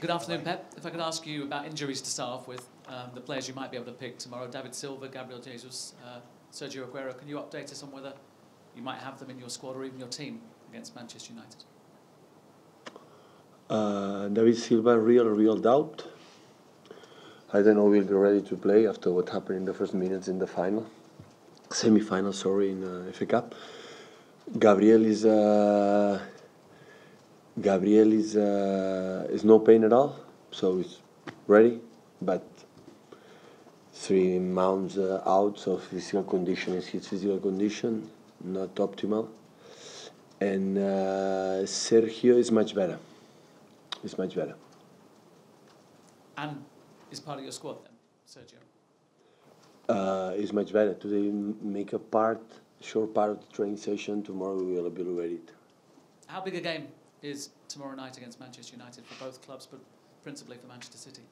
Good afternoon, Pep. If I could ask you about injuries to start off with, um, the players you might be able to pick tomorrow, David Silva, Gabriel Jesus, uh, Sergio Aguero, can you update us on whether you might have them in your squad or even your team against Manchester United? Uh, David Silva, real, real doubt. I don't know we'll be ready to play after what happened in the first minutes in the final, semi-final, sorry, in uh, FA Cup. Gabriel is uh, Gabriel is uh, is no pain at all, so he's ready, but three months uh, out of physical condition is his physical condition not optimal, and uh, Sergio is much better. It's much better. And is part of your squad then, Sergio? Uh, it's much better. Today make a part, short part of the training session. Tomorrow we will be ready. How big a game is tomorrow night against Manchester United for both clubs, but principally for Manchester City?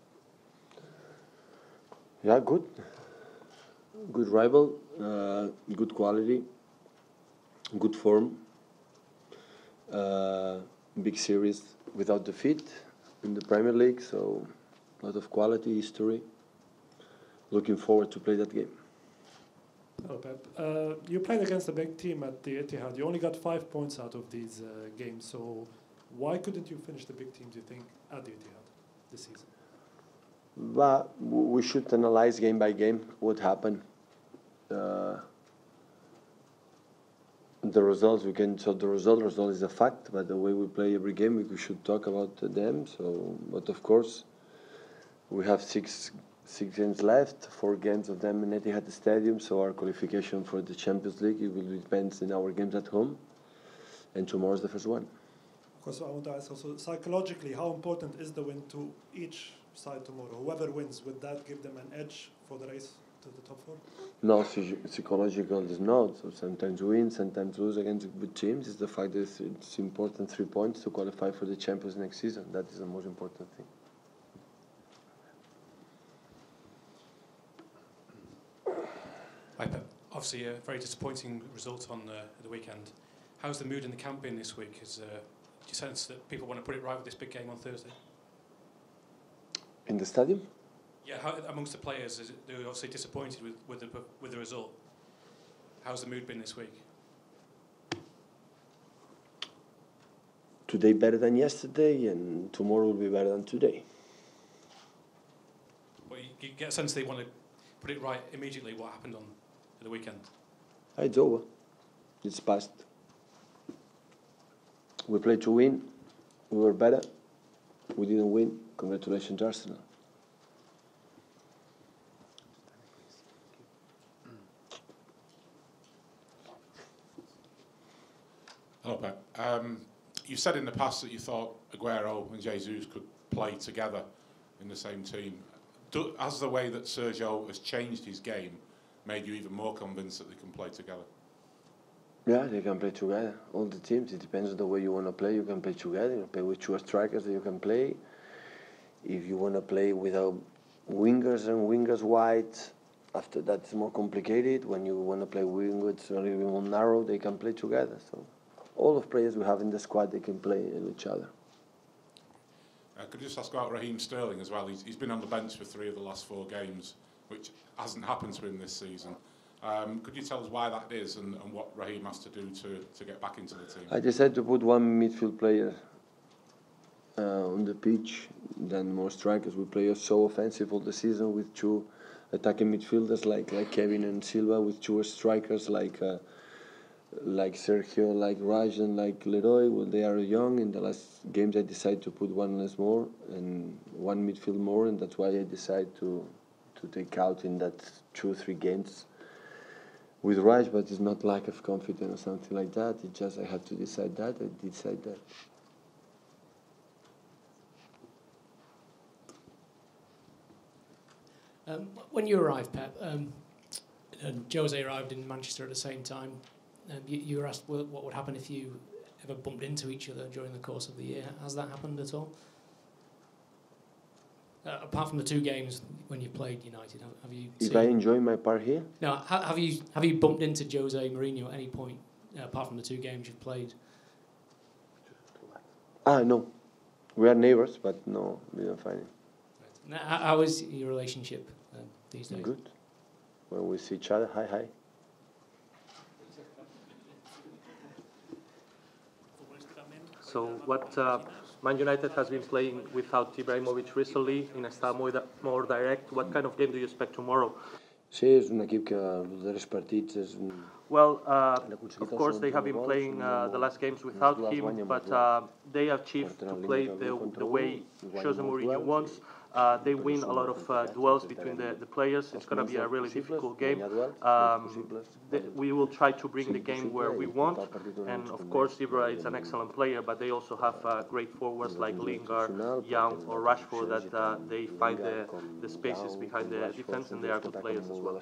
Yeah, good. Good rival, uh, good quality, good form. Uh, big series without defeat in the Premier League, so a lot of quality, history. Looking forward to play that game. Hello, Pep. Uh, you played against a big team at the Etihad. You only got five points out of these uh, games. So why couldn't you finish the big teams, you think, at the Etihad this season? But we should analyze game by game what happened. Uh, the results we can so the result result is a fact but the way we play every game we should talk about them so but of course we have six six games left four games of them in Etihad Stadium so our qualification for the Champions League it will depend in our games at home and tomorrow is the first one of course I want to ask also psychologically how important is the win to each side tomorrow whoever wins would that give them an edge for the race to the top four? No, psychological is not. So sometimes win, sometimes lose against good teams. It's the fact that it's important three points to qualify for the Champions next season. That is the most important thing. Hi, Pep. Obviously, a very disappointing result on uh, the weekend. How's the mood in the camp been this week? Is, uh, do you sense that people want to put it right with this big game on Thursday? In the stadium? Yeah, how, amongst the players, is it, they're obviously disappointed with, with, the, with the result. How's the mood been this week? Today better than yesterday, and tomorrow will be better than today. Well, you, you get a sense they want to put it right immediately. What happened on the weekend? Ah, it's over. It's past. We played to win. We were better. We didn't win. Congratulations Arsenal. Hello. Um, you said in the past that you thought Aguero and Jesus could play together in the same team. Do, has the way that Sergio has changed his game made you even more convinced that they can play together? Yeah, they can play together. All the teams. It depends on the way you want to play. You can play together. You play with two strikers that you can play. If you want to play without wingers and wingers wide, after that it's more complicated. When you want to play wingers a little bit more narrow, they can play together. So all of players we have in the squad they can play with each other. Uh, could you just ask about Raheem Sterling as well? He's, he's been on the bench for three of the last four games, which hasn't happened to him this season. Um, could you tell us why that is and, and what Raheem has to do to, to get back into the team? I decided to put one midfield player uh, on the pitch, then more strikers. We play so offensive all the season with two attacking midfielders like like Kevin and Silva, with two strikers like. Uh, like Sergio, like Raheem, like Leroy, When they are young. In the last games, I decided to put one less more and one midfield more, and that's why I decided to to take out in that two three games with Raheem. But it's not lack of confidence or something like that. It's just I had to decide that. I decide that. Um, when you arrived, Pep, um, and Jose arrived in Manchester at the same time. Um, you, you, were asked what would happen if you ever bumped into each other during the course of the year. Has that happened at all? Uh, apart from the two games when you played United, have, have you? If I enjoy my part here? No. Ha, have you have you bumped into Jose Mourinho at any point uh, apart from the two games you've played? Ah no, We are neighbors, but no, we don't find it Now, how, how is your relationship uh, these days? good. When we see each other, hi, hi. So what uh, Man United has been playing without Ibrahimovic recently in a style more, more direct. What kind of game do you expect tomorrow? Sí, és un equip que els darrers partits és un... Well, uh, of course they have been playing uh, the last games without him, but uh, they achieved to play the, the way Jose Mourinho wants. Uh, they win a lot of uh, duels between the, the players. It's going to be a really difficult game. Um, the, we will try to bring the game where we want. And of course, Ibra is an excellent player, but they also have uh, great forwards like Lingard, Young, or Rashford that uh, they find the, the spaces behind the defense, and they are good players as well.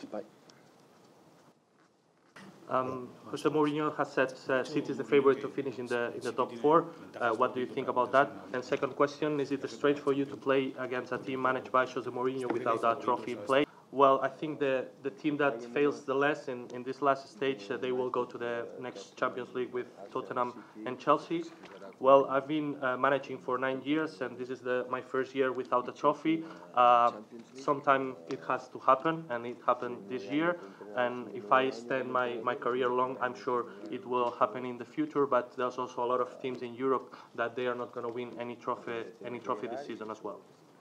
Um, Mourinho has said uh, City is the favorite to finish in the in the top four. Uh, what do you think about that? And second question: Is it strange for you to play against a team managed by Jose Mourinho without a trophy in play? Well, I think the the team that fails the less in, in this last stage, uh, they will go to the next Champions League with Tottenham and Chelsea. Well, I've been uh, managing for nine years, and this is the, my first year without a trophy. Uh, sometime it has to happen, and it happened this year. And if I extend my, my career long, I'm sure it will happen in the future. But there's also a lot of teams in Europe that they are not going to win any trophy any trophy this season as well.